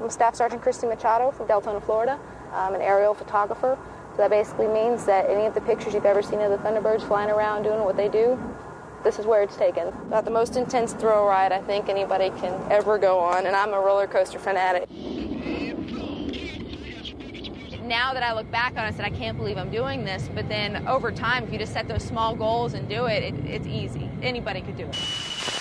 I'm Staff Sergeant Christy Machado from Deltona, Florida. I'm an aerial photographer. So that basically means that any of the pictures you've ever seen of the Thunderbirds flying around doing what they do, this is where it's taken. About the most intense thrill ride I think anybody can ever go on, and I'm a roller coaster fanatic. Now that I look back on it, I said, I can't believe I'm doing this. But then over time, if you just set those small goals and do it, it it's easy. Anybody could do it.